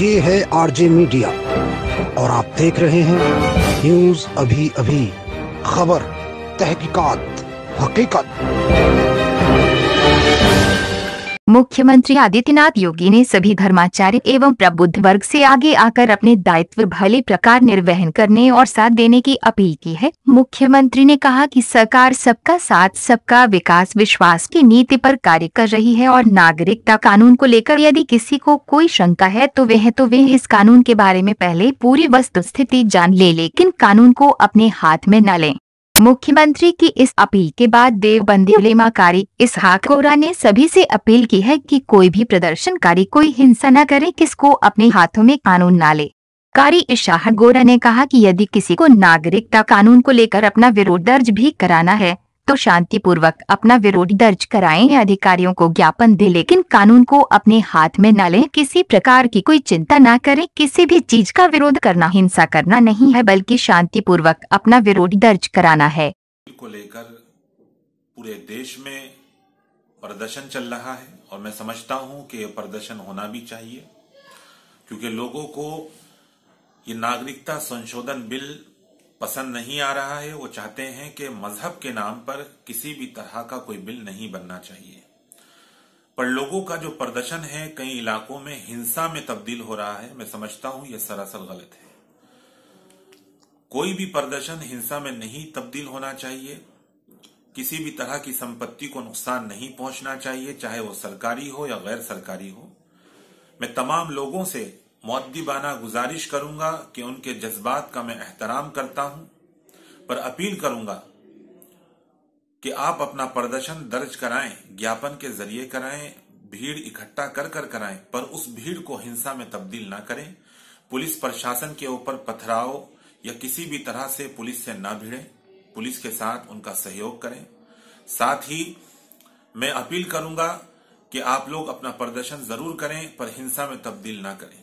ये है RJ media. और आप देख रहे हैं न्यूज़ अभी अभी खबर, तहकीकात, हकीकत। मुख्यमंत्री आदित्यनाथ योगी ने सभी धर्माचार्य एवं प्रबुद्ध वर्ग से आगे आकर अपने दायित्व भले प्रकार निर्वहन करने और साथ देने की अपील की है। मुख्यमंत्री ने कहा कि सरकार सबका साथ, सबका विकास, विश्वास की नीति पर कार्य कर रही है और नागरिकता कानून को लेकर यदि किसी को कोई शंका है तो वह तो वे इस कानून के बारे में पहले पूरी वस्तुस्थिति जान ले, लेकिन कानून को अपने हाथ में न लें। मुख्यमंत्री की इस अपील के बाद देवबंदी उलेमाकारी इसहाक गोरा ने सभी से अपील की है कि कोई भी प्रदर्शनकारी कोई हिंसा न करे, किसको अपने हाथों में कानून ना ले। कारी इशाह गोरा ने कहा कि यदि किसी को नागरिकता कानून को लेकर अपना विरोध दर्ज भी कराना है तो शांतिपूर्वक अपना विरोध दर्ज कराएँ। अधिकारियों को ज्ञापन दे, लेकिन कानून को अपने हाथ में न लें। किसी प्रकार की कोई चिंता न करें। किसी भी चीज़ का विरोध करना, हिंसा करना नहीं है, बल्कि शांतिपूर्वक अपना विरोध दर्ज कराना है। को लेकर पूरे देश में प्रदर्शन चल रहा है, और मैं समझता हूँ कि यह प्रदर्शन होना भी चाहिए, क्योंकि लोगों को ये नागरिकता संशोधन बिल पसंद नहीं आ रहा है, वो चाहते हैं कि मज़हब के नाम पर किसी भी तरह का कोई बिल नहीं बनना चाहिए। पर लोगों का जो प्रदर्शन है, कई इलाकों में हिंसा में तब्दील हो रहा है, मैं समझता हूँ यह सरासर गलत है। कोई भी प्रदर्शन हिंसा में नहीं तब्दील होना चाहिए, किसी भी तरह की संपत्ति को नुकसान नहीं पहुँचना चाहिए, चाहे वो सरकारी हो या गैर सरकारी हो। मैं तमाम लोगों से मुद्दीबाना गुजारिश करूँगा कि उनके जज्बात का मैं एहतराम करता हूँ, पर अपील करूँगा कि आप अपना प्रदर्शन दर्ज कराएँ, ज्ञापन के ज़रिए कराएँ, भीड़ इकट्ठा कर कर कराएँ, पर उस भीड़ को हिंसा में तब्दील ना करें। पुलिस प्रशासन के ऊपर पथराव या किसी भी तरह से पुलिस से ना भिड़े। पुलिस के साथ उनका सहयोग करें। साथ ही मैं अपील करूँगा कि आप लोग अपना प्रदर्शन ज़रूर करें, पर हिंसा में तब्दील ना करें।